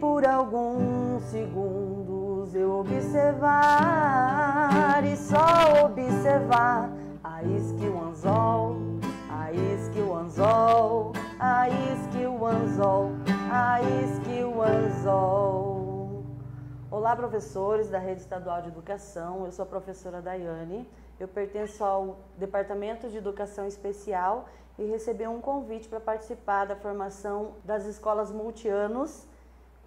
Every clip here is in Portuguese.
por alguns segundos eu observar e só observar a isque o anzol, a isque o anzol, a isque o anzol, a isque o anzol. Olá, professores da Rede Estadual de Educação. Eu sou a professora Daiane. Eu pertenço ao Departamento de Educação Especial e recebi um convite para participar da formação das escolas multianos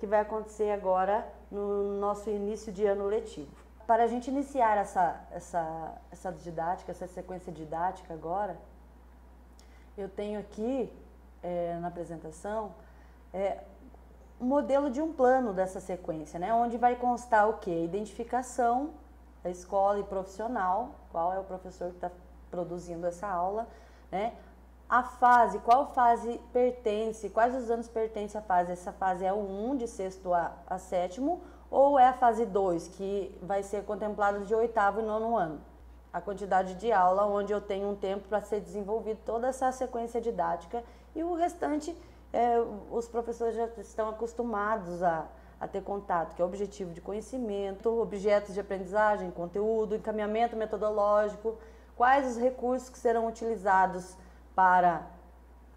que vai acontecer agora no nosso início de ano letivo. Para a gente iniciar essa, essa, essa didática, essa sequência didática agora, eu tenho aqui é, na apresentação é, um modelo de um plano dessa sequência, né? onde vai constar o que? Identificação da escola e profissional, qual é o professor que está produzindo essa aula, né? A fase, qual fase pertence, quais os anos pertence à fase? Essa fase é o 1, de sexto a, a sétimo, ou é a fase 2, que vai ser contemplada de oitavo e nono ano? A quantidade de aula, onde eu tenho um tempo para ser desenvolvido toda essa sequência didática e o restante, é, os professores já estão acostumados a, a ter contato, que é objetivo de conhecimento, objetos de aprendizagem, conteúdo, encaminhamento metodológico, quais os recursos que serão utilizados para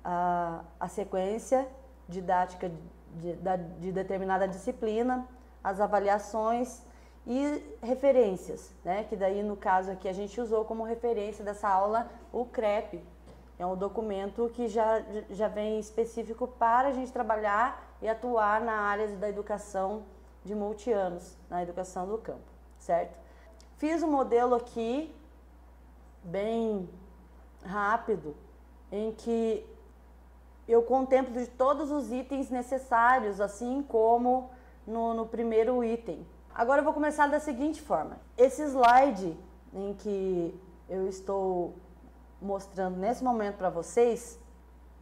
a, a sequência didática de, de, de determinada disciplina, as avaliações e referências, né? que daí no caso aqui a gente usou como referência dessa aula o CREP, é um documento que já, já vem específico para a gente trabalhar e atuar na área da educação de multianos, na educação do campo, certo? Fiz um modelo aqui bem rápido, em que eu contemplo de todos os itens necessários, assim como no, no primeiro item. Agora eu vou começar da seguinte forma. Esse slide em que eu estou mostrando nesse momento para vocês,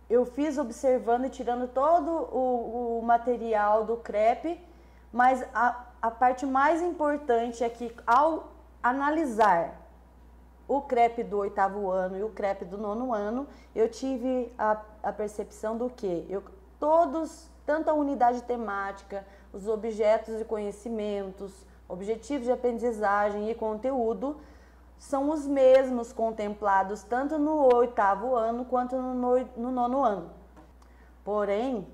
eu fiz observando e tirando todo o, o material do crepe, mas a, a parte mais importante é que ao analisar o crepe do oitavo ano e o crepe do nono ano, eu tive a, a percepção do que eu todos, tanto a unidade temática, os objetos de conhecimentos, objetivos de aprendizagem e conteúdo são os mesmos contemplados tanto no oitavo ano quanto no, no nono ano. Porém,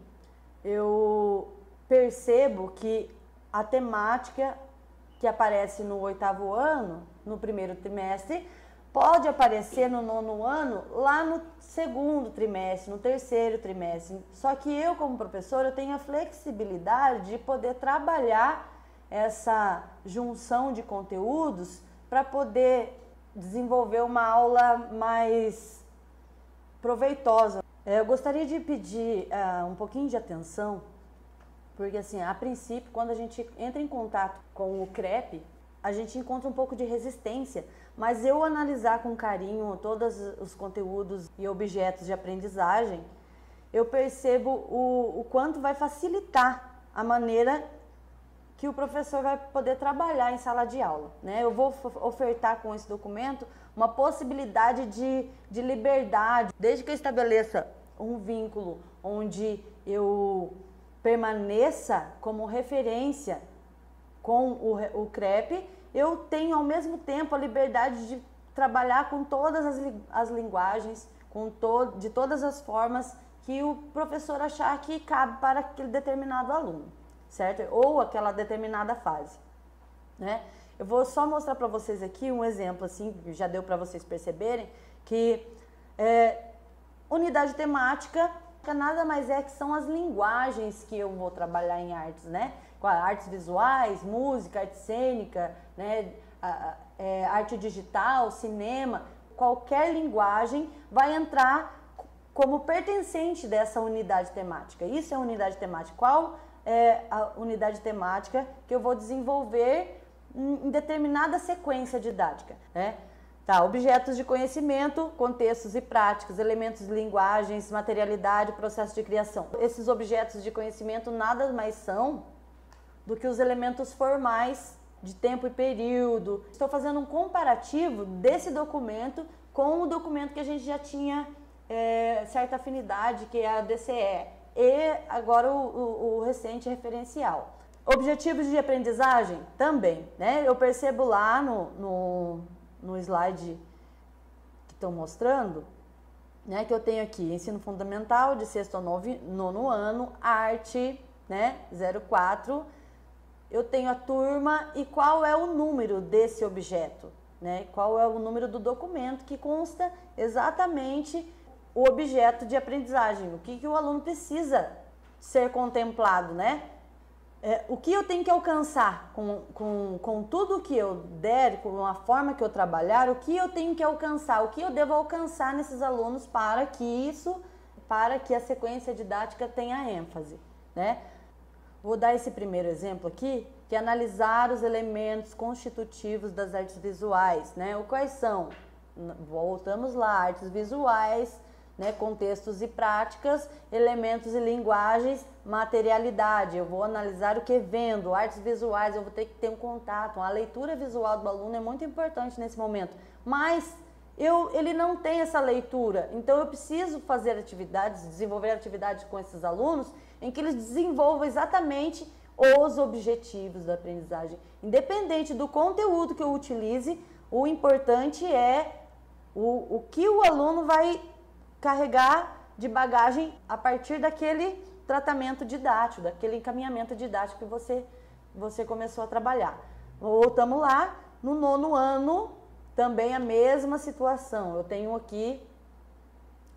eu percebo que a temática que aparece no oitavo ano, no primeiro trimestre, pode aparecer no nono ano lá no segundo trimestre, no terceiro trimestre. Só que eu, como professora, eu tenho a flexibilidade de poder trabalhar essa junção de conteúdos para poder desenvolver uma aula mais proveitosa. É, eu gostaria de pedir uh, um pouquinho de atenção, porque assim, a princípio, quando a gente entra em contato com o CREP, a gente encontra um pouco de resistência, mas eu analisar com carinho todos os conteúdos e objetos de aprendizagem, eu percebo o, o quanto vai facilitar a maneira que o professor vai poder trabalhar em sala de aula. Né? Eu vou ofertar com esse documento uma possibilidade de, de liberdade, desde que eu estabeleça um vínculo onde eu permaneça como referência com o, o CREP, eu tenho ao mesmo tempo a liberdade de trabalhar com todas as, as linguagens, com to, de todas as formas que o professor achar que cabe para aquele determinado aluno certo? Ou aquela determinada fase, né? Eu vou só mostrar para vocês aqui um exemplo, assim, já deu para vocês perceberem, que é, unidade temática nada mais é que são as linguagens que eu vou trabalhar em artes, né? Artes visuais, música, arte cênica, né? É, arte digital, cinema, qualquer linguagem vai entrar como pertencente dessa unidade temática. Isso é unidade temática. Qual é, a unidade temática que eu vou desenvolver em determinada sequência didática, né? Tá, objetos de conhecimento, contextos e práticas, elementos linguagens, materialidade, processo de criação. Esses objetos de conhecimento nada mais são do que os elementos formais de tempo e período. Estou fazendo um comparativo desse documento com o documento que a gente já tinha é, certa afinidade, que é a DCE e agora o, o, o recente referencial. Objetivos de aprendizagem também, né? Eu percebo lá no, no, no slide que estão mostrando, né, que eu tenho aqui ensino fundamental de sexto ao novo, nono ano, arte, né, 04. Eu tenho a turma e qual é o número desse objeto, né? Qual é o número do documento que consta exatamente o objeto de aprendizagem, o que, que o aluno precisa ser contemplado, né? É, o que eu tenho que alcançar com, com, com tudo que eu der, com a forma que eu trabalhar, o que eu tenho que alcançar, o que eu devo alcançar nesses alunos para que isso, para que a sequência didática tenha ênfase, né? Vou dar esse primeiro exemplo aqui, que é analisar os elementos constitutivos das artes visuais, né? O quais são? Voltamos lá, artes visuais, né, contextos e práticas, elementos e linguagens, materialidade. Eu vou analisar o que vendo, artes visuais, eu vou ter que ter um contato. A leitura visual do aluno é muito importante nesse momento. Mas eu, ele não tem essa leitura, então eu preciso fazer atividades, desenvolver atividades com esses alunos em que eles desenvolvam exatamente os objetivos da aprendizagem. Independente do conteúdo que eu utilize, o importante é o, o que o aluno vai carregar de bagagem a partir daquele tratamento didático, daquele encaminhamento didático que você, você começou a trabalhar. Voltamos lá, no nono ano, também a mesma situação. Eu tenho aqui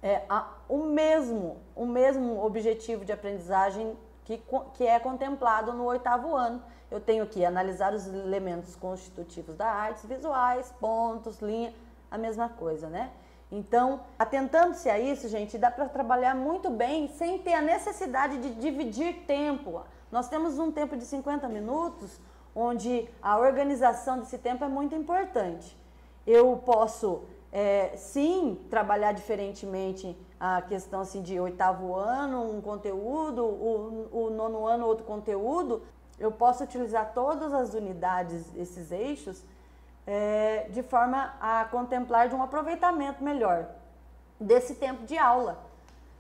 é, a, o mesmo o mesmo objetivo de aprendizagem que, que é contemplado no oitavo ano. Eu tenho que analisar os elementos constitutivos da artes visuais, pontos, linha, a mesma coisa, né? Então, atentando-se a isso, gente, dá para trabalhar muito bem sem ter a necessidade de dividir tempo. Nós temos um tempo de 50 minutos, onde a organização desse tempo é muito importante. Eu posso, é, sim, trabalhar diferentemente a questão assim, de oitavo ano, um conteúdo, o, o nono ano, outro conteúdo. Eu posso utilizar todas as unidades, esses eixos, é, de forma a contemplar de um aproveitamento melhor desse tempo de aula,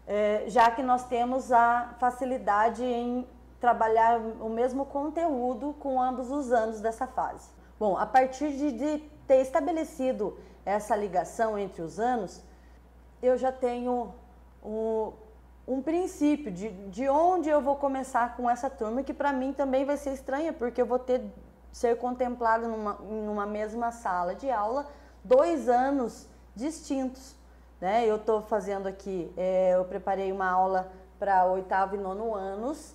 é, já que nós temos a facilidade em trabalhar o mesmo conteúdo com ambos os anos dessa fase. Bom, a partir de, de ter estabelecido essa ligação entre os anos, eu já tenho um, um princípio de, de onde eu vou começar com essa turma, que para mim também vai ser estranha, porque eu vou ter ser contemplado numa, numa mesma sala de aula dois anos distintos. Né? Eu estou fazendo aqui, é, eu preparei uma aula para oitavo e nono anos,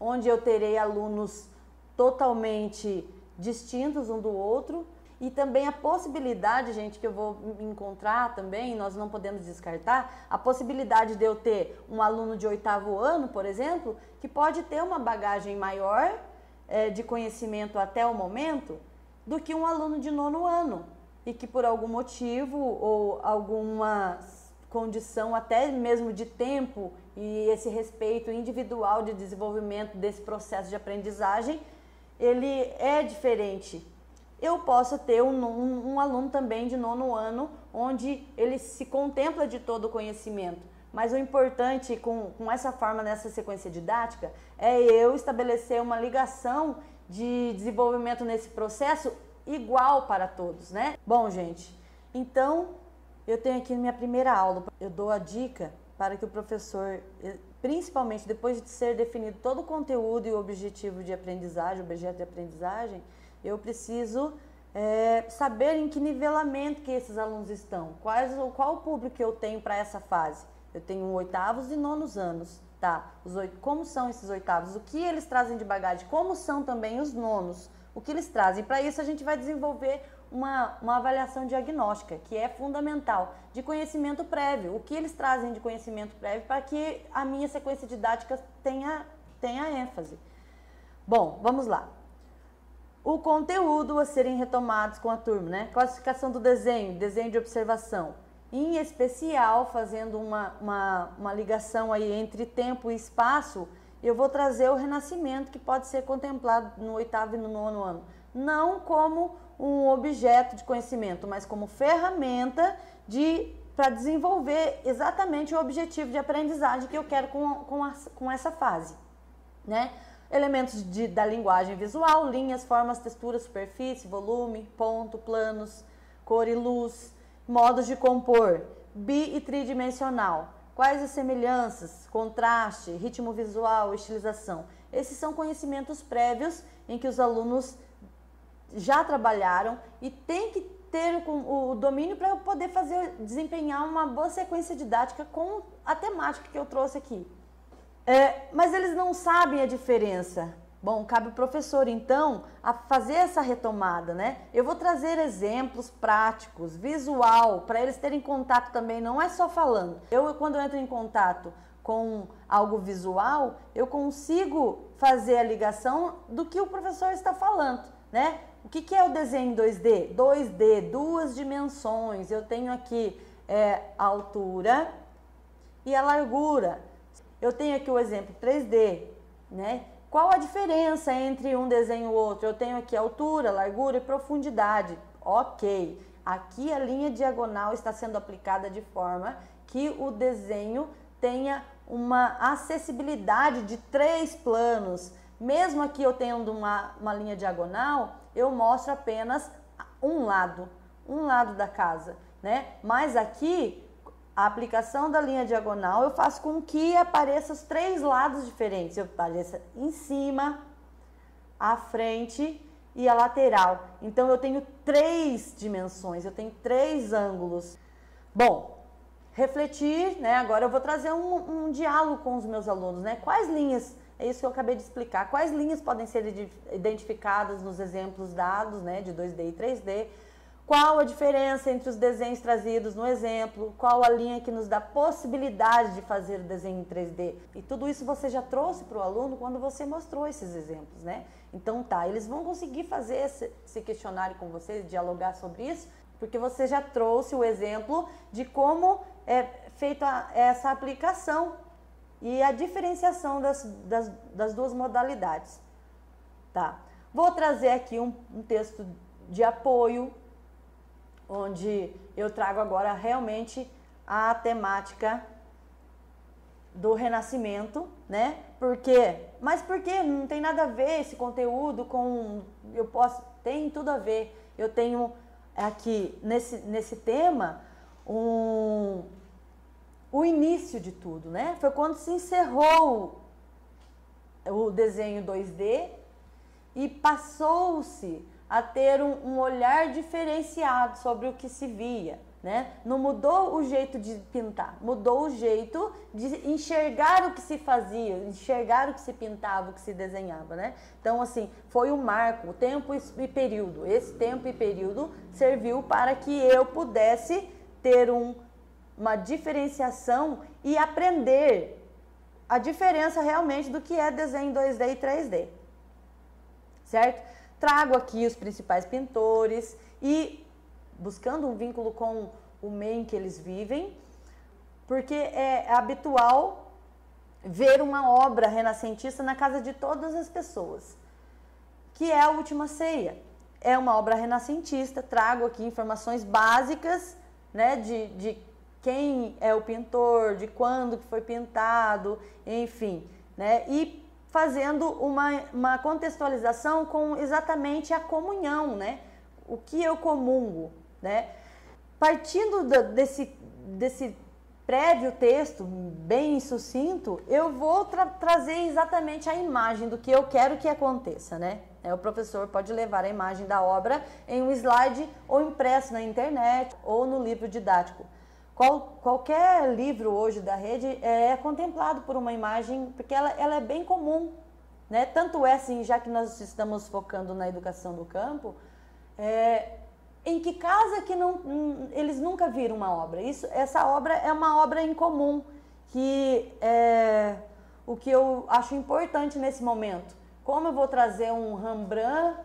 onde eu terei alunos totalmente distintos um do outro e também a possibilidade, gente, que eu vou encontrar também, nós não podemos descartar, a possibilidade de eu ter um aluno de oitavo ano, por exemplo, que pode ter uma bagagem maior é, de conhecimento até o momento do que um aluno de nono ano. E que por algum motivo ou alguma condição até mesmo de tempo e esse respeito individual de desenvolvimento desse processo de aprendizagem ele é diferente eu posso ter um, um, um aluno também de nono ano onde ele se contempla de todo o conhecimento mas o importante com, com essa forma, nessa sequência didática, é eu estabelecer uma ligação de desenvolvimento nesse processo igual para todos, né? Bom, gente, então eu tenho aqui minha primeira aula, eu dou a dica para que o professor, eh, principalmente depois de ser definido todo o conteúdo e o objetivo de aprendizagem, o objeto de aprendizagem, eu preciso é, saber em que nivelamento que esses alunos estão, quais, qual o público que eu tenho para essa fase. Eu tenho oitavos e nonos anos, tá? Os oito, como são esses oitavos? O que eles trazem de bagagem? Como são também os nonos? O que eles trazem? Para isso a gente vai desenvolver uma, uma avaliação diagnóstica, que é fundamental, de conhecimento prévio. O que eles trazem de conhecimento prévio para que a minha sequência didática tenha, tenha ênfase. Bom, vamos lá. O conteúdo a serem retomados com a turma, né? Classificação do desenho, desenho de observação em especial, fazendo uma, uma, uma ligação aí entre tempo e espaço, eu vou trazer o renascimento que pode ser contemplado no oitavo e no nono ano. Não como um objeto de conhecimento, mas como ferramenta de para desenvolver exatamente o objetivo de aprendizagem que eu quero com, com, a, com essa fase, né? Elementos de, da linguagem visual, linhas, formas, texturas, superfície, volume, ponto, planos, cor e luz, modos de compor, bi e tridimensional, quais as semelhanças, contraste, ritmo visual, estilização. Esses são conhecimentos prévios em que os alunos já trabalharam e tem que ter o domínio para poder fazer desempenhar uma boa sequência didática com a temática que eu trouxe aqui. É, mas eles não sabem a diferença. Bom, cabe o professor então a fazer essa retomada, né? Eu vou trazer exemplos práticos, visual, para eles terem contato também, não é só falando. Eu quando eu entro em contato com algo visual, eu consigo fazer a ligação do que o professor está falando, né? O que, que é o desenho 2D? 2D, duas dimensões. Eu tenho aqui é, a altura e a largura. Eu tenho aqui o exemplo 3D, né? Qual a diferença entre um desenho e outro? Eu tenho aqui altura, largura e profundidade. Ok. Aqui a linha diagonal está sendo aplicada de forma que o desenho tenha uma acessibilidade de três planos. Mesmo aqui eu tendo uma, uma linha diagonal, eu mostro apenas um lado, um lado da casa, né? Mas aqui, a aplicação da linha diagonal, eu faço com que apareçam os três lados diferentes. Eu apareça em cima, à frente e a lateral. Então eu tenho três dimensões, eu tenho três ângulos. Bom, refletir, né? Agora eu vou trazer um, um diálogo com os meus alunos, né? Quais linhas é isso que eu acabei de explicar. Quais linhas podem ser identificadas nos exemplos dados, né, de 2D e 3D? Qual a diferença entre os desenhos trazidos no exemplo? Qual a linha que nos dá possibilidade de fazer o desenho em 3D? E tudo isso você já trouxe para o aluno quando você mostrou esses exemplos, né? Então tá, eles vão conseguir fazer esse, esse questionário com vocês, dialogar sobre isso, porque você já trouxe o exemplo de como é feita essa aplicação e a diferenciação das, das, das duas modalidades. Tá? Vou trazer aqui um, um texto de apoio, onde eu trago agora realmente a temática do renascimento, né? Porque, mas por que não tem nada a ver esse conteúdo com eu posso tem tudo a ver. Eu tenho aqui nesse nesse tema um o início de tudo, né? Foi quando se encerrou o desenho 2D e passou-se a ter um, um, olhar diferenciado sobre o que se via, né? Não mudou o jeito de pintar, mudou o jeito de enxergar o que se fazia, enxergar o que se pintava, o que se desenhava, né? Então, assim, foi um marco, tempo e período. Esse tempo e período serviu para que eu pudesse ter um uma diferenciação e aprender a diferença realmente do que é desenho 2D e 3D. Certo? Trago aqui os principais pintores e buscando um vínculo com o meio em que eles vivem, porque é habitual ver uma obra renascentista na casa de todas as pessoas, que é a Última Ceia. É uma obra renascentista, trago aqui informações básicas né, de, de quem é o pintor, de quando que foi pintado, enfim, né? E fazendo uma, uma contextualização com exatamente a comunhão, né? O que eu comungo, né? Partindo do, desse, desse prévio texto, bem sucinto, eu vou tra trazer exatamente a imagem do que eu quero que aconteça, né? É, o professor pode levar a imagem da obra em um slide ou impresso na internet ou no livro didático. Qual, qualquer livro hoje da rede é contemplado por uma imagem, porque ela, ela é bem comum. Né? Tanto é assim, já que nós estamos focando na educação do campo, é, em que casa que não, eles nunca viram uma obra? Isso, essa obra é uma obra em comum, que é o que eu acho importante nesse momento. Como eu vou trazer um Rembrandt,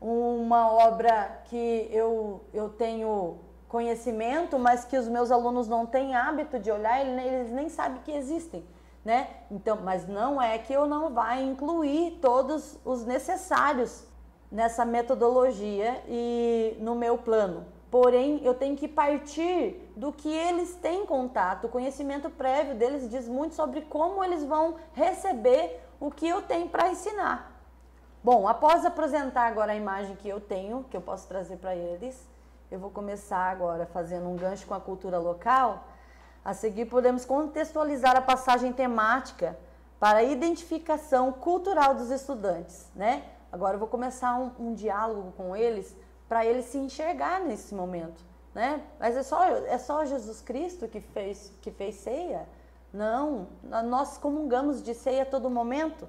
uma obra que eu, eu tenho conhecimento, mas que os meus alunos não têm hábito de olhar, eles nem sabem que existem, né? Então, mas não é que eu não vá incluir todos os necessários nessa metodologia e no meu plano, Porém, eu tenho que partir do que eles têm contato. O conhecimento prévio deles diz muito sobre como eles vão receber o que eu tenho para ensinar. Bom, após apresentar agora a imagem que eu tenho, que eu posso trazer para eles, eu vou começar agora fazendo um gancho com a cultura local. A seguir, podemos contextualizar a passagem temática para a identificação cultural dos estudantes, né? Agora eu vou começar um, um diálogo com eles para eles se enxergar nesse momento, né? Mas é só é só Jesus Cristo que fez que fez ceia? Não, nós comungamos de ceia a todo momento,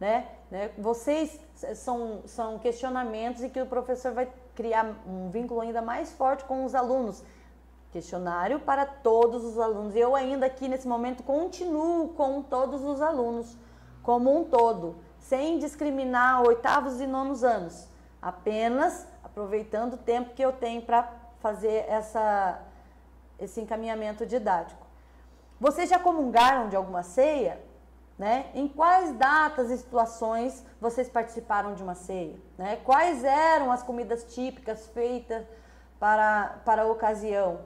né? né? Vocês são são questionamentos e que o professor vai criar um vínculo ainda mais forte com os alunos. Questionário para todos os alunos. Eu ainda aqui nesse momento continuo com todos os alunos como um todo, sem discriminar oitavos e nonos anos, apenas aproveitando o tempo que eu tenho para fazer essa, esse encaminhamento didático. Vocês já comungaram de alguma ceia? Né? Em quais datas e situações vocês participaram de uma ceia? Né? Quais eram as comidas típicas feitas para, para a ocasião?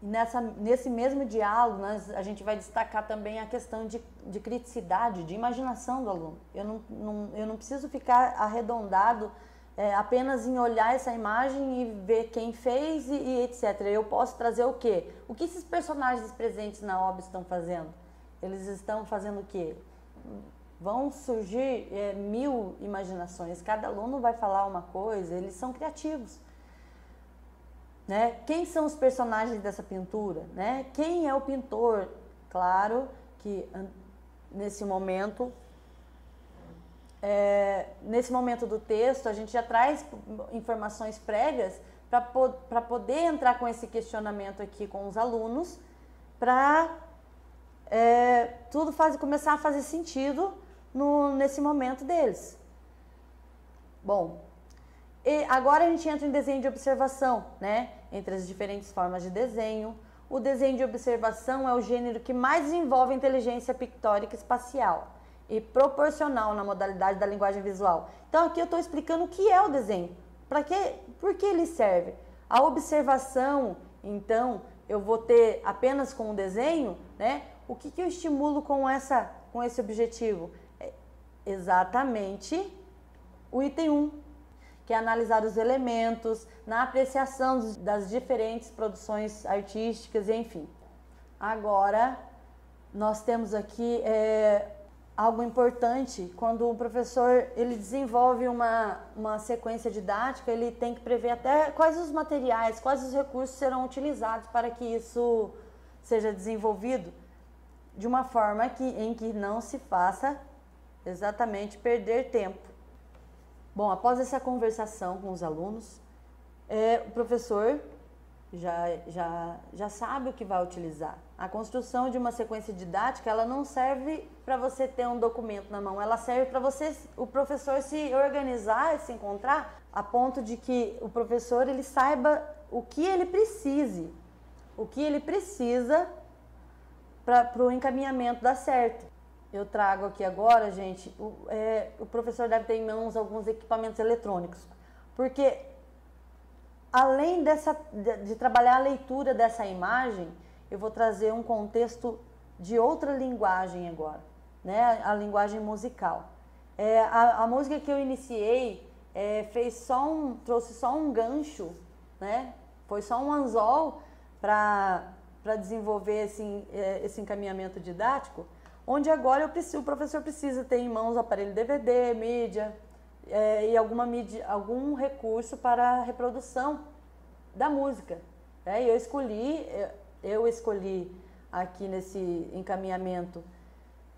E nessa, nesse mesmo diálogo, nós, a gente vai destacar também a questão de, de criticidade, de imaginação do aluno. Eu não, não, eu não preciso ficar arredondado é, apenas em olhar essa imagem e ver quem fez e, e, etc. Eu posso trazer o quê? O que esses personagens presentes na obra estão fazendo? Eles estão fazendo o quê? Vão surgir é, mil imaginações. Cada aluno vai falar uma coisa. Eles são criativos. Né? Quem são os personagens dessa pintura? Né? Quem é o pintor? Claro que nesse momento é, nesse momento do texto, a gente já traz informações prévias para po poder entrar com esse questionamento aqui com os alunos, para é, tudo faz, começar a fazer sentido no, nesse momento deles. Bom, agora a gente entra em desenho de observação, né? Entre as diferentes formas de desenho. O desenho de observação é o gênero que mais desenvolve inteligência pictórica espacial e proporcional na modalidade da linguagem visual. Então aqui eu estou explicando o que é o desenho, para que, por que ele serve. A observação, então, eu vou ter apenas com o desenho, né? O que, que eu estimulo com essa, com esse objetivo? É exatamente o item 1, que é analisar os elementos na apreciação das diferentes produções artísticas, enfim. Agora, nós temos aqui é, algo importante quando o professor ele desenvolve uma, uma sequência didática ele tem que prever até quais os materiais quais os recursos serão utilizados para que isso seja desenvolvido de uma forma que, em que não se faça exatamente perder tempo. Bom após essa conversação com os alunos é, o professor já, já, já sabe o que vai utilizar. A construção de uma sequência didática, ela não serve para você ter um documento na mão, ela serve para você, o professor se organizar, se encontrar, a ponto de que o professor ele saiba o que ele precise, o que ele precisa para o encaminhamento dar certo. Eu trago aqui agora, gente, o, é, o professor deve ter em mãos alguns equipamentos eletrônicos, porque além dessa, de, de, trabalhar a leitura dessa imagem, eu vou trazer um contexto de outra linguagem agora, né? A linguagem musical. É, a, a, música que eu iniciei é, fez só um, trouxe só um gancho, né? Foi só um anzol para para desenvolver esse, é, esse encaminhamento didático, onde agora eu preciso, o professor precisa ter em mãos aparelho DVD, mídia, é, e alguma mídia, algum recurso para a reprodução da música. É, eu escolhi, eu escolhi aqui nesse encaminhamento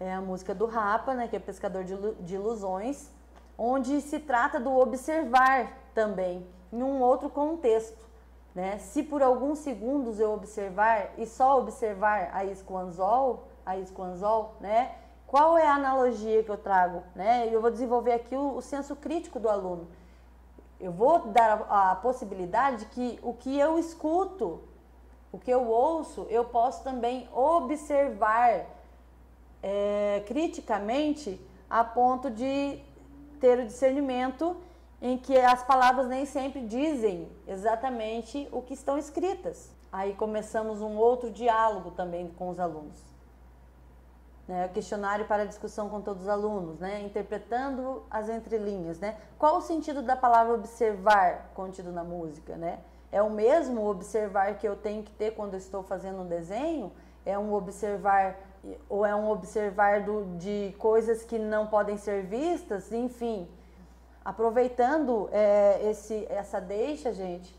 é a música do Rapa, né, que é Pescador de Ilusões, onde se trata do observar também, em um outro contexto. Né? Se por alguns segundos eu observar e só observar a isco anzol, a isco anzol, né? Qual é a analogia que eu trago? Né? Eu vou desenvolver aqui o, o senso crítico do aluno. Eu vou dar a, a, possibilidade de que o que eu escuto, o que eu ouço, eu posso também observar é, criticamente a ponto de ter o discernimento em que as palavras nem sempre dizem exatamente o que estão escritas. Aí começamos um outro diálogo também com os alunos. Né, questionário para discussão com todos os alunos, né, interpretando as entrelinhas, né? Qual o sentido da palavra observar contido na música, né? É o mesmo observar que eu tenho que ter quando estou fazendo um desenho? É um observar ou é um observar do, de coisas que não podem ser vistas? Enfim, aproveitando é, esse, essa deixa, gente,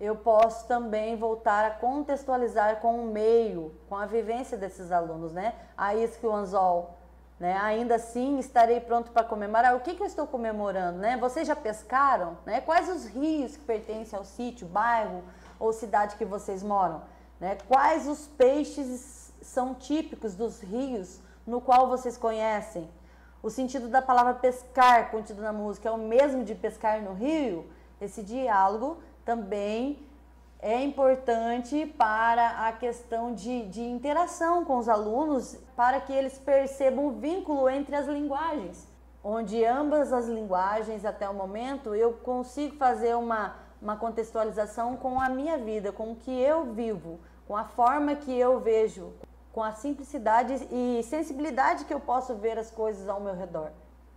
eu posso também voltar a contextualizar com o meio, com a vivência desses alunos, né? A isque o anzol, né? Ainda assim, estarei pronto para comemorar. O que, que eu estou comemorando, né? Vocês já pescaram, né? Quais os rios que pertencem ao sítio, bairro ou cidade que vocês moram, né? Quais os peixes são típicos dos rios no qual vocês conhecem? O sentido da palavra pescar contido na música é o mesmo de pescar no rio? Esse diálogo também é importante para a questão de, de interação com os alunos, para que eles percebam o vínculo entre as linguagens, onde ambas as linguagens, até o momento, eu consigo fazer uma, uma contextualização com a minha vida, com o que eu vivo, com a forma que eu vejo, com a simplicidade e sensibilidade que eu posso ver as coisas ao meu redor.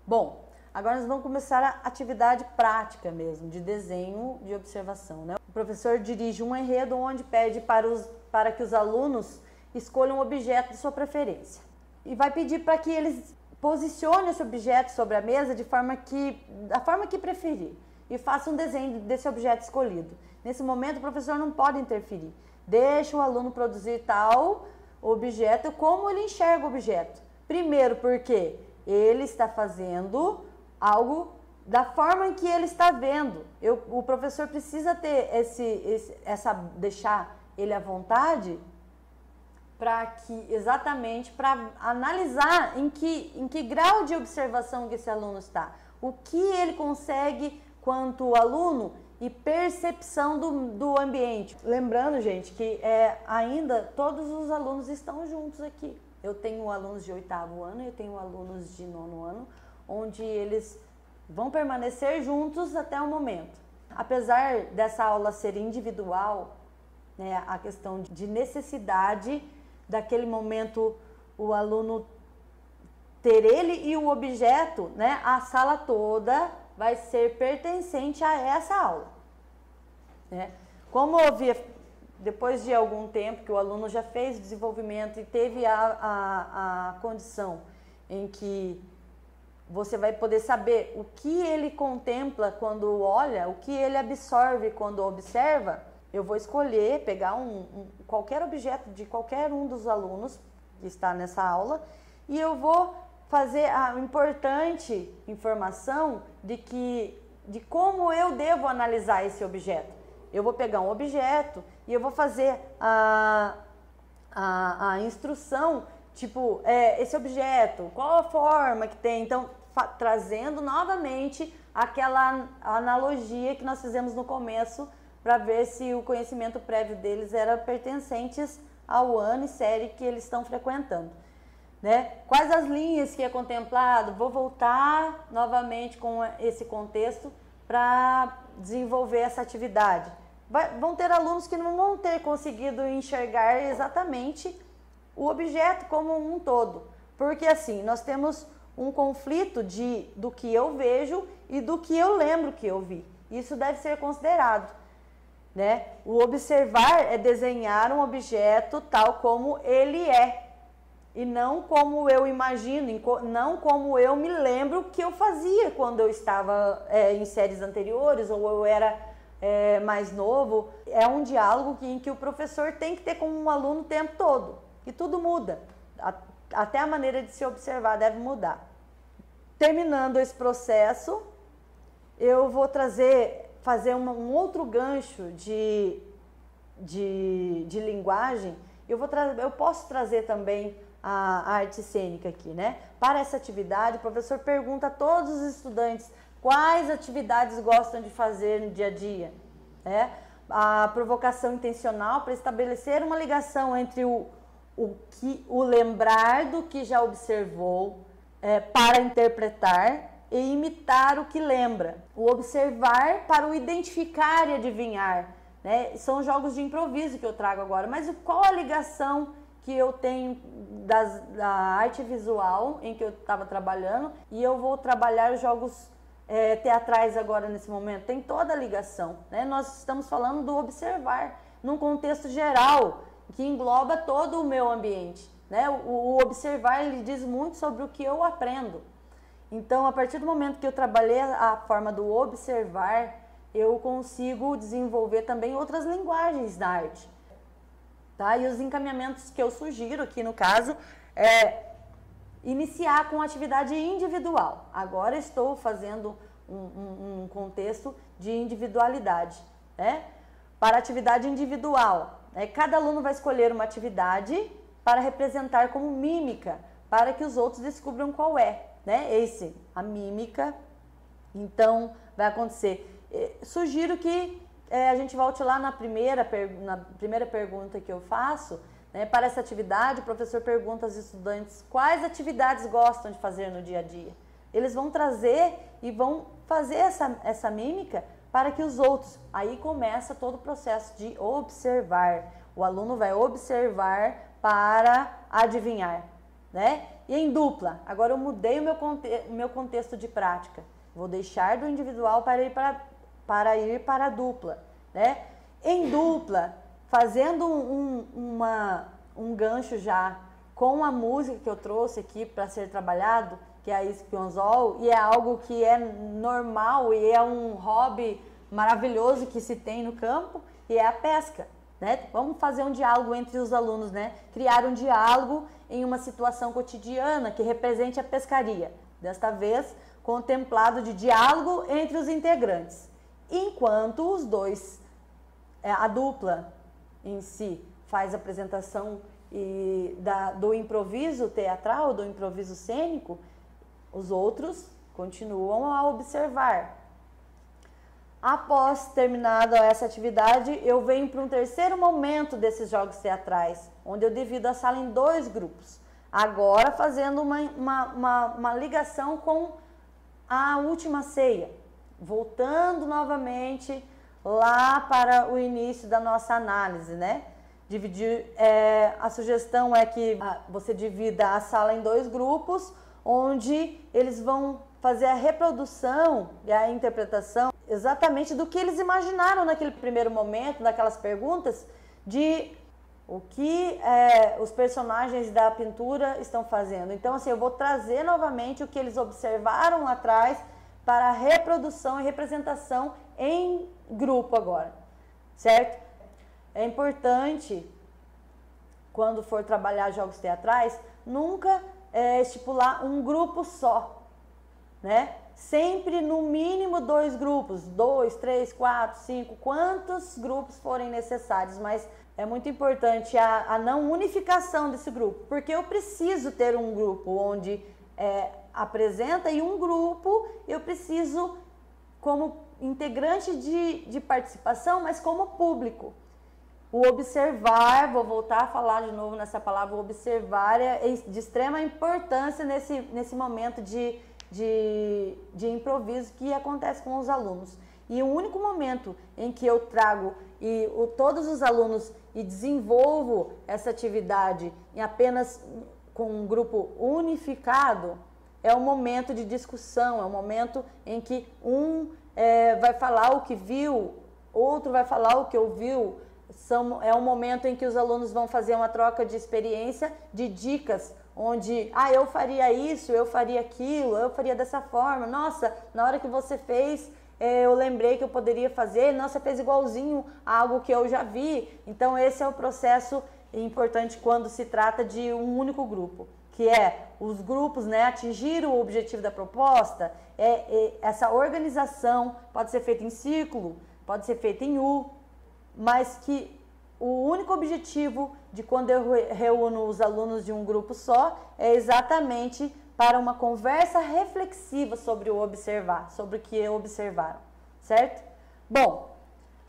Bom, Agora nós vamos começar a atividade prática mesmo, de desenho de observação. Né? O professor dirige um enredo onde pede para, os, para que os alunos escolham um objeto de sua preferência. E vai pedir para que eles posicionem esse objeto sobre a mesa de forma que, da forma que preferir. E faça um desenho desse objeto escolhido. Nesse momento, o professor não pode interferir. Deixa o aluno produzir tal objeto como ele enxerga o objeto. Primeiro, porque ele está fazendo algo da forma em que ele está vendo. Eu, o professor precisa ter esse, esse, essa deixar ele à vontade para que exatamente para analisar em que, em que grau de observação que esse aluno está, o que ele consegue quanto aluno e percepção do, do ambiente. Lembrando, gente, que é, ainda todos os alunos estão juntos aqui. Eu tenho alunos de oitavo ano, eu tenho alunos de nono ano, onde eles vão permanecer juntos até o momento. Apesar dessa aula ser individual, né, a questão de necessidade daquele momento o aluno ter ele e o objeto, né, a sala toda vai ser pertencente a essa aula. Né? Como houve, depois de algum tempo que o aluno já fez desenvolvimento e teve a, a, a condição em que você vai poder saber o que ele contempla quando olha, o que ele absorve quando observa. Eu vou escolher, pegar um, um, qualquer objeto de qualquer um dos alunos que está nessa aula e eu vou fazer a importante informação de que de como eu devo analisar esse objeto. Eu vou pegar um objeto e eu vou fazer a, a, a instrução Tipo, é, esse objeto, qual a forma que tem? Então, trazendo novamente aquela analogia que nós fizemos no começo para ver se o conhecimento prévio deles era pertencentes ao ano e série que eles estão frequentando. Né? Quais as linhas que é contemplado? Vou voltar novamente com esse contexto para desenvolver essa atividade. Vai, vão ter alunos que não vão ter conseguido enxergar exatamente o objeto como um todo. Porque assim, nós temos um conflito de do que eu vejo e do que eu lembro que eu vi. Isso deve ser considerado. Né? O observar é desenhar um objeto tal como ele é e não como eu imagino, não como eu me lembro que eu fazia quando eu estava é, em séries anteriores ou eu era é, mais novo. É um diálogo que, em que o professor tem que ter com um aluno o tempo todo. E tudo muda. Até a maneira de se observar deve mudar. Terminando esse processo, eu vou trazer, fazer um, um outro gancho de, de, de linguagem. Eu, vou eu posso trazer também a, a arte cênica aqui, né? Para essa atividade, o professor pergunta a todos os estudantes quais atividades gostam de fazer no dia a dia. Né? A provocação intencional para estabelecer uma ligação entre o, o, que, o lembrar do que já observou é, para interpretar e imitar o que lembra. O observar para o identificar e adivinhar. Né? São jogos de improviso que eu trago agora. Mas qual a ligação que eu tenho das, da arte visual em que eu estava trabalhando e eu vou trabalhar jogos é, teatrais agora nesse momento? Tem toda a ligação. Né? Nós estamos falando do observar num contexto geral que engloba todo o meu ambiente. Né? O, o observar ele diz muito sobre o que eu aprendo. Então, a partir do momento que eu trabalhei a forma do observar, eu consigo desenvolver também outras linguagens da arte. Tá? E os encaminhamentos que eu sugiro aqui no caso é iniciar com atividade individual. Agora estou fazendo um, um, um contexto de individualidade. Né? Para atividade individual, né? cada aluno vai escolher uma atividade para representar como mímica, para que os outros descubram qual é né? Esse, a mímica. Então, vai acontecer. Sugiro que é, a gente volte lá na primeira, na primeira pergunta que eu faço. Né? Para essa atividade, o professor pergunta aos estudantes quais atividades gostam de fazer no dia a dia. Eles vão trazer e vão fazer essa, essa mímica para que os outros. Aí começa todo o processo de observar. O aluno vai observar para adivinhar, né? E em dupla, agora eu mudei o meu, conte meu contexto de prática. Vou deixar do individual para ir para, para, ir para a dupla. Né? Em dupla, fazendo um, uma, um gancho já com a música que eu trouxe aqui para ser trabalhado, que é a Espionzol, e é algo que é normal e é um hobby maravilhoso que se tem no campo, e é a pesca. Né? Vamos fazer um diálogo entre os alunos, né? Criar um diálogo em uma situação cotidiana que represente a pescaria. Desta vez, contemplado de diálogo entre os integrantes. Enquanto os dois, é, a dupla em si, faz a apresentação e da, do improviso teatral, do improviso cênico, os outros continuam a observar, Após terminada essa atividade, eu venho para um terceiro momento desses jogos teatrais, onde eu divido a sala em dois grupos. Agora fazendo uma, uma, uma, uma ligação com a última ceia, voltando novamente lá para o início da nossa análise, né? Dividir, é, a sugestão é que ah, você divida a sala em dois grupos, onde eles vão fazer a reprodução e a interpretação exatamente do que eles imaginaram naquele primeiro momento, naquelas perguntas, de o que é, os personagens da pintura estão fazendo. Então, assim, eu vou trazer novamente o que eles observaram lá atrás para reprodução e representação em grupo agora, certo? É importante, quando for trabalhar jogos teatrais, nunca é, estipular um grupo só né? Sempre no mínimo dois grupos, dois, três, quatro, cinco, quantos grupos forem necessários, mas é muito importante a, a não unificação desse grupo, porque eu preciso ter um grupo onde é, apresenta e um grupo eu preciso como integrante de, de participação, mas como público. O observar, vou voltar a falar de novo nessa palavra, o observar é de extrema importância nesse, nesse momento de de, de improviso que acontece com os alunos. E o único momento em que eu trago e o, todos os alunos e desenvolvo essa atividade em apenas com um grupo unificado é o momento de discussão, é o momento em que um é, vai falar o que viu, outro vai falar o que ouviu. São, é um momento em que os alunos vão fazer uma troca de experiência, de dicas onde, ah, eu faria isso, eu faria aquilo, eu faria dessa forma. Nossa, na hora que você fez, é, eu lembrei que eu poderia fazer. Nossa, fez igualzinho a algo que eu já vi. Então, esse é o processo importante quando se trata de um único grupo, que é os grupos, né, atingir o objetivo da proposta. É, é essa organização pode ser feita em círculo, pode ser feita em U, mas que o único objetivo de quando eu reúno os alunos de um grupo só é exatamente para uma conversa reflexiva sobre o observar, sobre o que observaram, certo? Bom,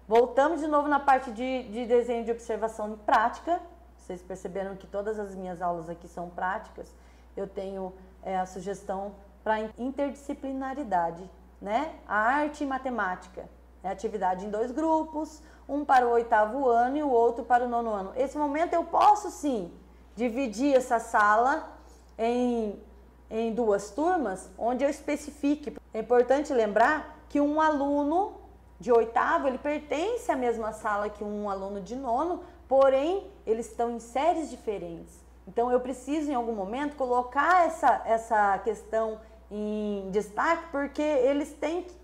voltamos de novo na parte de, de desenho de observação prática. Vocês perceberam que todas as minhas aulas aqui são práticas. Eu tenho é, a sugestão para interdisciplinaridade, né? A arte e matemática. É atividade em dois grupos, um para o oitavo ano e o outro para o nono ano. Esse momento eu posso sim dividir essa sala em, em duas turmas, onde eu especifique. É importante lembrar que um aluno de oitavo ele pertence à mesma sala que um aluno de nono, porém eles estão em séries diferentes. Então eu preciso em algum momento colocar essa, essa questão em destaque porque eles têm que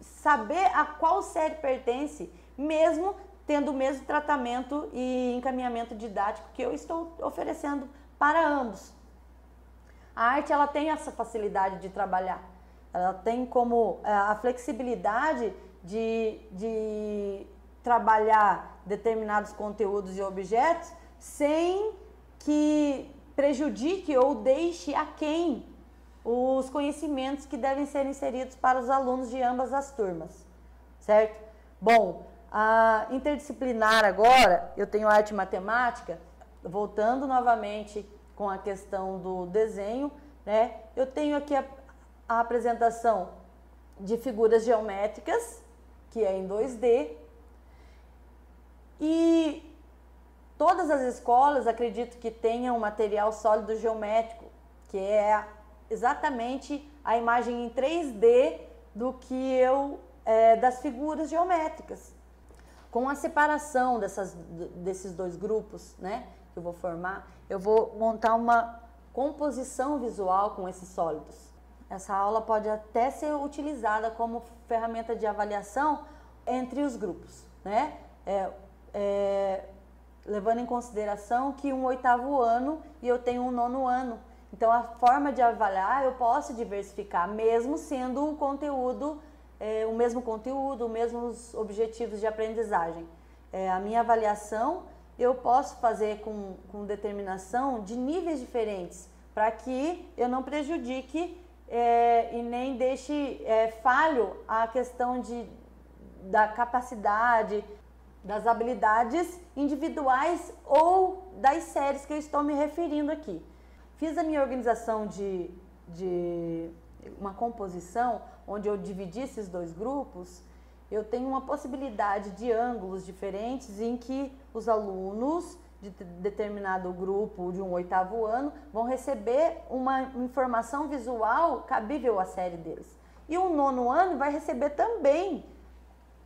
saber a qual série pertence, mesmo tendo o mesmo tratamento e encaminhamento didático que eu estou oferecendo para ambos. A arte ela tem essa facilidade de trabalhar, ela tem como é, a flexibilidade de, de trabalhar determinados conteúdos e objetos sem que prejudique ou deixe a quem os conhecimentos que devem ser inseridos para os alunos de ambas as turmas, certo? Bom, a interdisciplinar agora, eu tenho arte e matemática, voltando novamente com a questão do desenho, né? Eu tenho aqui a, a apresentação de figuras geométricas, que é em 2D, e todas as escolas acredito que tenham um material sólido geométrico, que é exatamente a imagem em 3D do que eu é, das figuras geométricas. Com a separação dessas, desses dois grupos, né, que eu vou formar, eu vou montar uma composição visual com esses sólidos. Essa aula pode até ser utilizada como ferramenta de avaliação entre os grupos, né? É, é, levando em consideração que um oitavo ano e eu tenho um nono ano, então, a forma de avaliar eu posso diversificar, mesmo sendo o conteúdo, é, o mesmo conteúdo, os mesmos objetivos de aprendizagem. É, a minha avaliação eu posso fazer com, com determinação de níveis diferentes, para que eu não prejudique é, e nem deixe falho a questão de, da capacidade, das habilidades individuais ou das séries que eu estou me referindo aqui. Fiz a minha organização de, de uma composição onde eu dividi esses dois grupos. Eu tenho uma possibilidade de ângulos diferentes em que os alunos de determinado grupo de um oitavo ano vão receber uma informação visual cabível à série deles. E o nono ano vai receber também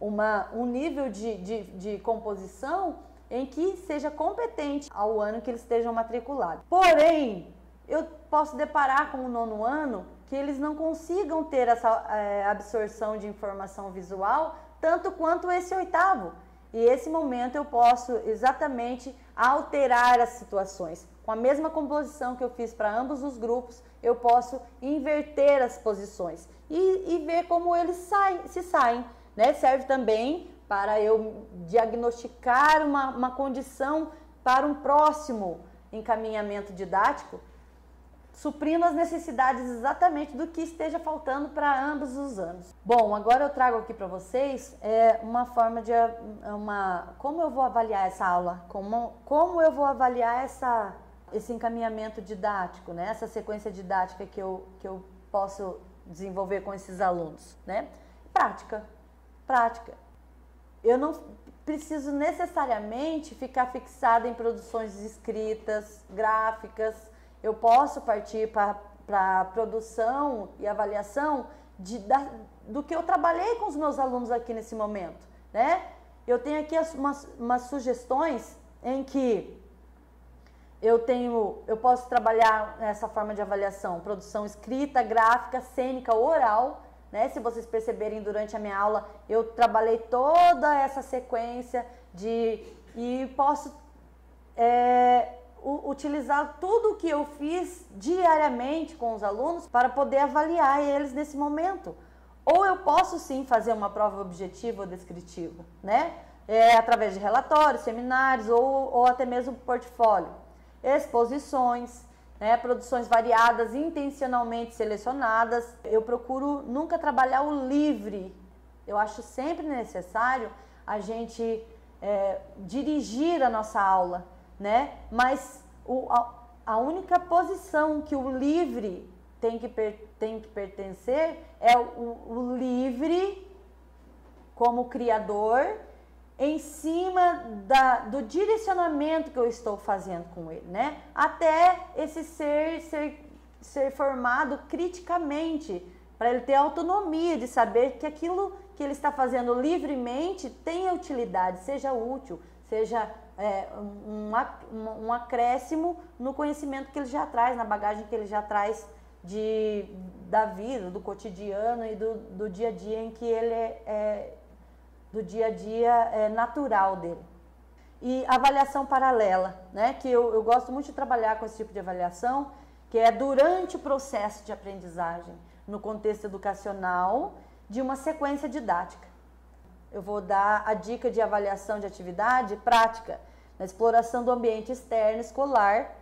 uma, um nível de, de, de composição em que seja competente ao ano que eles estejam matriculados. Porém, eu posso deparar com o nono ano que eles não consigam ter essa é, absorção de informação visual tanto quanto esse oitavo. E esse momento eu posso exatamente alterar as situações. Com a mesma composição que eu fiz para ambos os grupos, eu posso inverter as posições e, e ver como eles saem, se saem. Né? Serve também para eu diagnosticar uma, uma condição para um próximo encaminhamento didático suprindo as necessidades exatamente do que esteja faltando para ambos os anos. Bom, agora eu trago aqui para vocês é, uma forma de uma como eu vou avaliar essa aula, como, como eu vou avaliar essa, esse encaminhamento didático, né? essa sequência didática que eu, que eu posso desenvolver com esses alunos. Né? Prática, prática. Eu não preciso necessariamente ficar fixada em produções escritas, gráficas, eu posso partir para a produção e avaliação de, da, do que eu trabalhei com os meus alunos aqui nesse momento, né? Eu tenho aqui as, umas, umas sugestões em que eu tenho, eu posso trabalhar nessa forma de avaliação, produção escrita, gráfica, cênica, oral, né? Se vocês perceberem durante a minha aula, eu trabalhei toda essa sequência de e posso é, utilizar tudo o que eu fiz diariamente com os alunos para poder avaliar eles nesse momento. Ou eu posso sim fazer uma prova objetiva ou descritiva, né? É, através de relatórios, seminários ou, ou até mesmo portfólio. Exposições, né? produções variadas, intencionalmente selecionadas. Eu procuro nunca trabalhar o livre. Eu acho sempre necessário a gente é, dirigir a nossa aula, né? Mas o, a, a única posição que o livre tem que, per, tem que pertencer é o, o livre como criador em cima da, do direcionamento que eu estou fazendo com ele, né? Até esse ser ser, ser formado criticamente, para ele ter autonomia de saber que aquilo que ele está fazendo livremente tenha utilidade, seja útil, seja é, um, um, acréscimo no conhecimento que ele já traz, na bagagem que ele já traz de, da vida, do cotidiano e do, do dia a dia em que ele é, é do dia a dia é, natural dele. E avaliação paralela, né? Que eu, eu gosto muito de trabalhar com esse tipo de avaliação, que é durante o processo de aprendizagem, no contexto educacional, de uma sequência didática. Eu vou dar a dica de avaliação de atividade prática, na exploração do ambiente externo escolar.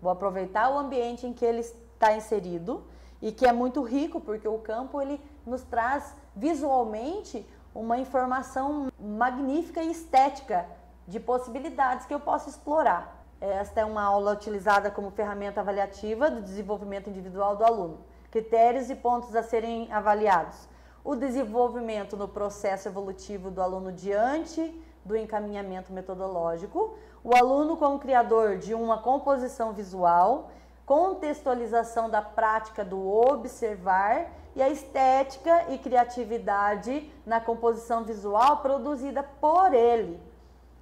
Vou aproveitar o ambiente em que ele está inserido e que é muito rico, porque o campo ele nos traz visualmente uma informação magnífica e estética de possibilidades que eu posso explorar. Esta é uma aula utilizada como ferramenta avaliativa do desenvolvimento individual do aluno. Critérios e pontos a serem avaliados. O desenvolvimento no processo evolutivo do aluno diante do encaminhamento metodológico. O aluno como criador de uma composição visual, contextualização da prática do observar e a estética e criatividade na composição visual produzida por ele.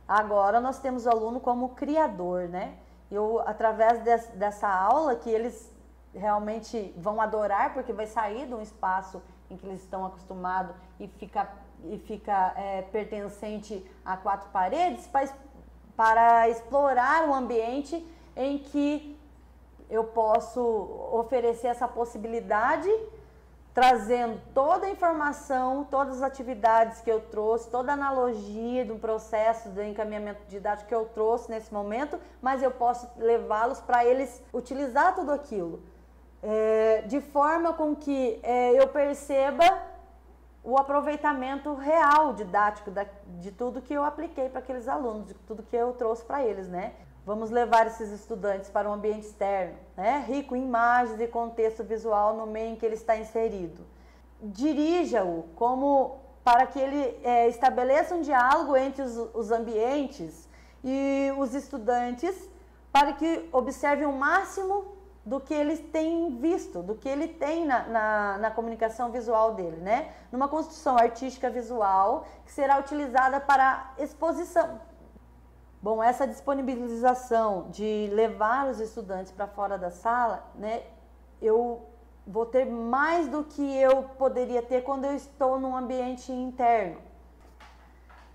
Agora nós temos o aluno como criador, né? Eu, através de, dessa aula, que eles realmente vão adorar, porque vai sair de um espaço em que eles estão acostumados e fica, e fica é, pertencente a quatro paredes, para, para explorar um ambiente em que eu posso oferecer essa possibilidade trazendo toda a informação, todas as atividades que eu trouxe, toda a analogia do processo de encaminhamento didático que eu trouxe nesse momento, mas eu posso levá-los para eles utilizar tudo aquilo, é, de forma com que é, eu perceba o aproveitamento real didático da, de tudo que eu apliquei para aqueles alunos, de tudo que eu trouxe para eles, né? Vamos levar esses estudantes para um ambiente externo, né? rico em imagens e contexto visual no meio em que ele está inserido. Dirija-o como para que ele é, estabeleça um diálogo entre os, os ambientes e os estudantes para que observe o máximo do que ele tem visto, do que ele tem na, na, na, comunicação visual dele, né? Numa construção artística visual que será utilizada para exposição, Bom, essa disponibilização de levar os estudantes para fora da sala, né, eu vou ter mais do que eu poderia ter quando eu estou num ambiente interno.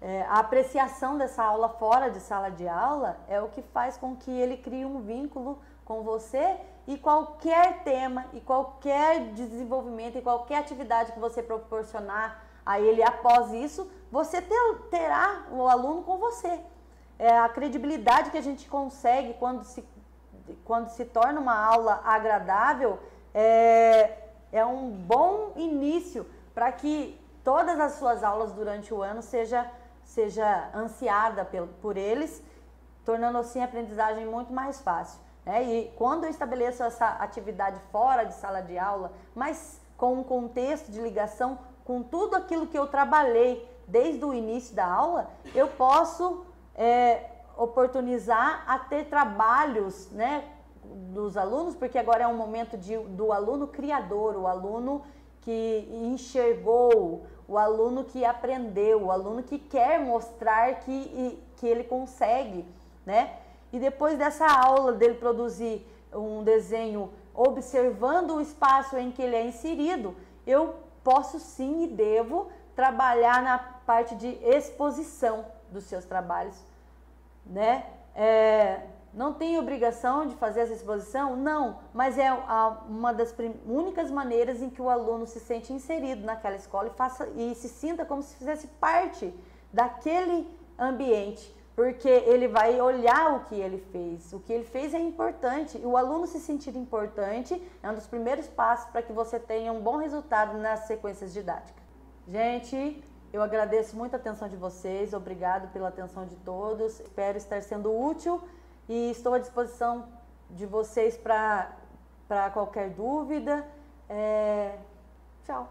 É, a apreciação dessa aula fora de sala de aula é o que faz com que ele crie um vínculo com você e qualquer tema e qualquer desenvolvimento e qualquer atividade que você proporcionar a ele após isso, você ter, terá o aluno com você é, a credibilidade que a gente consegue quando se, quando se torna uma aula agradável é, é um bom início para que todas as suas aulas durante o ano seja, seja ansiada por, por eles, tornando assim a aprendizagem muito mais fácil. Né? E quando eu estabeleço essa atividade fora de sala de aula, mas com um contexto de ligação com tudo aquilo que eu trabalhei desde o início da aula, eu posso é, oportunizar a ter trabalhos né, dos alunos, porque agora é um momento de, do aluno criador, o aluno que enxergou, o aluno que aprendeu, o aluno que quer mostrar que, que ele consegue, né? E depois dessa aula dele produzir um desenho observando o espaço em que ele é inserido, eu posso sim e devo trabalhar na parte de exposição, dos seus trabalhos, né? É, não tem obrigação de fazer essa exposição? Não, mas é uma das únicas maneiras em que o aluno se sente inserido naquela escola e, faça, e se sinta como se fizesse parte daquele ambiente, porque ele vai olhar o que ele fez. O que ele fez é importante e o aluno se sentir importante é um dos primeiros passos para que você tenha um bom resultado nas sequências didáticas. Gente, eu agradeço muito a atenção de vocês, obrigado pela atenção de todos. Espero estar sendo útil e estou à disposição de vocês para qualquer dúvida. É... Tchau.